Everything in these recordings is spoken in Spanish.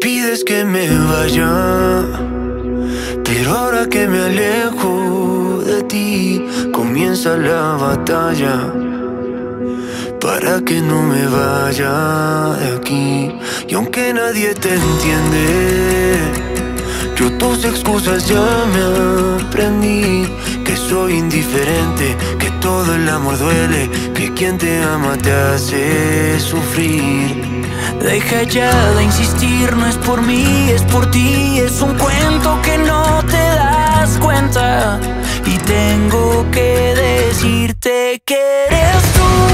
pides que me vaya, pero ahora que me alejo de ti, comienza la batalla. Para que no me vaya de aquí Y aunque nadie te entiende Yo tus excusas ya me aprendí Que soy indiferente Que amor duele Que quien te ama te hace sufrir. Deja ya de insistir, no es por mí, es por ti, es un cuento que no te das cuenta. Y tengo que decirte que eres tú,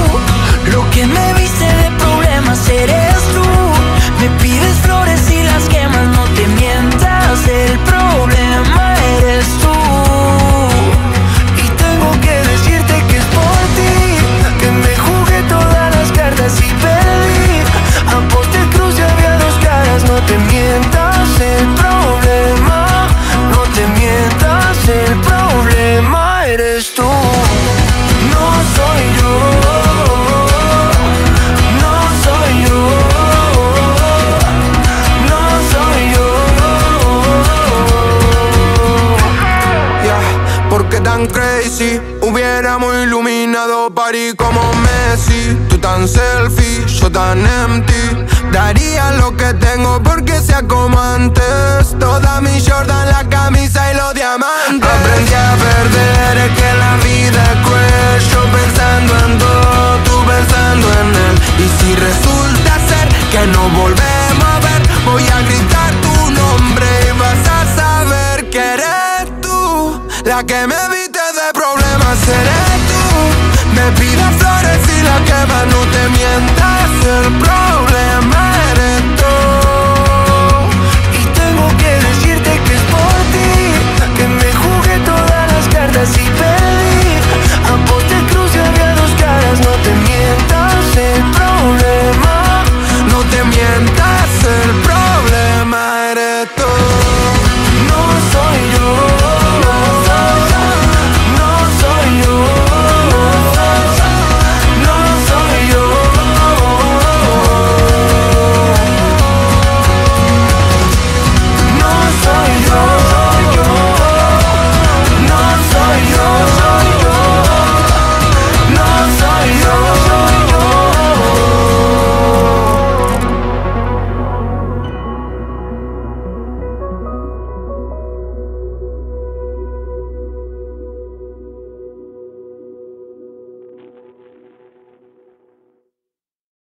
crazy Hubiéramos iluminado París como Messi. Tú tan selfie, yo tan empty. Daría lo que tengo porque sea como antes. Toda mi Jordan, la camisa y los diamantes. Aprendí a perder, es que la vida es cruel Yo pensando en todo, tú pensando en él. Y si resulta ser que no volvemos a ver Voy a gritar tu nombre y vas a saber que eres tú La que me y la que va no te mientas